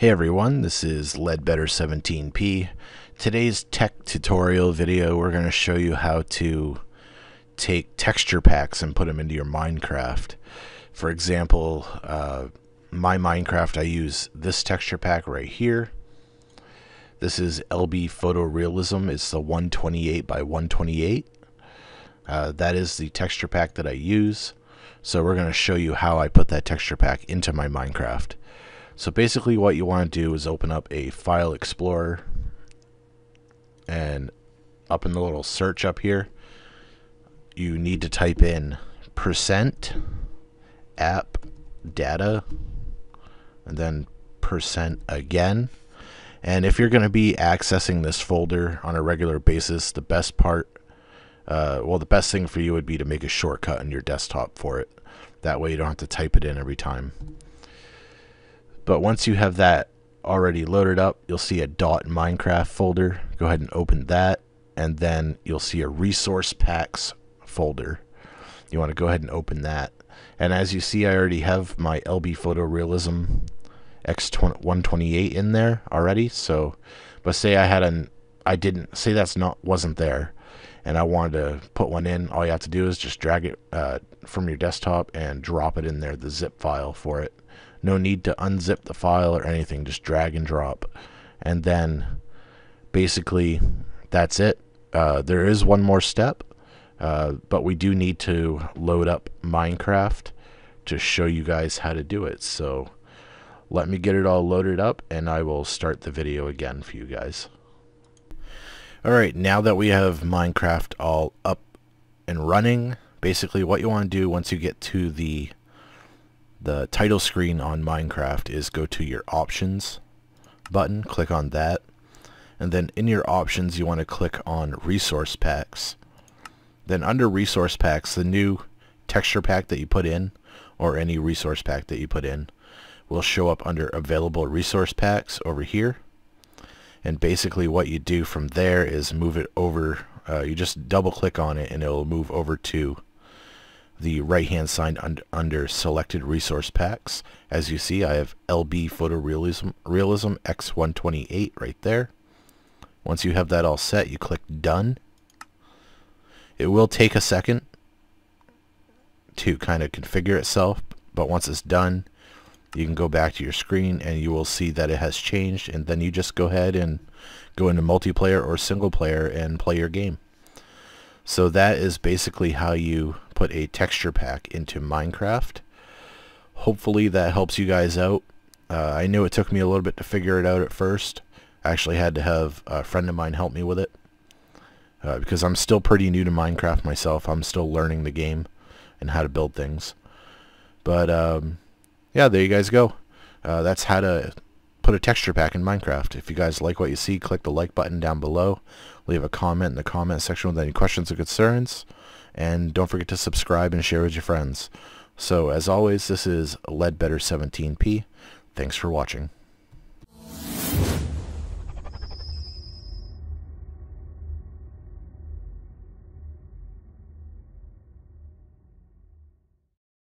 Hey everyone, this is Ledbetter 17P. Today's tech tutorial video, we're going to show you how to take texture packs and put them into your Minecraft. For example, uh, my Minecraft, I use this texture pack right here. This is LB Photorealism. It's the 128 by 128. Uh, that is the texture pack that I use. So we're going to show you how I put that texture pack into my Minecraft. So basically what you want to do is open up a file explorer and up in the little search up here you need to type in percent app data and then percent again. And if you're going to be accessing this folder on a regular basis the best part uh, well the best thing for you would be to make a shortcut on your desktop for it. That way you don't have to type it in every time but once you have that already loaded up, you'll see a dot Minecraft folder. Go ahead and open that, and then you'll see a resource packs folder. You want to go ahead and open that. And as you see, I already have my LB Photorealism X128 in there already. So, but say I had an, I didn't say that's not wasn't there, and I wanted to put one in. All you have to do is just drag it uh, from your desktop and drop it in there, the zip file for it. No need to unzip the file or anything, just drag and drop. And then basically that's it. Uh, there is one more step, uh, but we do need to load up Minecraft to show you guys how to do it. So let me get it all loaded up and I will start the video again for you guys. Alright, now that we have Minecraft all up and running, basically what you want to do once you get to the the title screen on Minecraft is go to your options button, click on that, and then in your options you want to click on resource packs. Then under resource packs, the new texture pack that you put in, or any resource pack that you put in, will show up under available resource packs over here. And basically what you do from there is move it over, uh, you just double click on it and it will move over to the right hand side under, under selected resource packs. As you see, I have LB Photorealism Realism X128 right there. Once you have that all set, you click Done. It will take a second to kind of configure itself, but once it's done, you can go back to your screen and you will see that it has changed, and then you just go ahead and go into multiplayer or single player and play your game. So that is basically how you put a texture pack into Minecraft. Hopefully that helps you guys out. Uh, I knew it took me a little bit to figure it out at first. I actually had to have a friend of mine help me with it. Uh, because I'm still pretty new to Minecraft myself. I'm still learning the game and how to build things. But um, yeah, there you guys go. Uh, that's how to put a texture pack in Minecraft. If you guys like what you see, click the like button down below. Leave a comment in the comment section with any questions or concerns. And don't forget to subscribe and share with your friends. So as always, this is Ledbetter17p. Thanks for watching.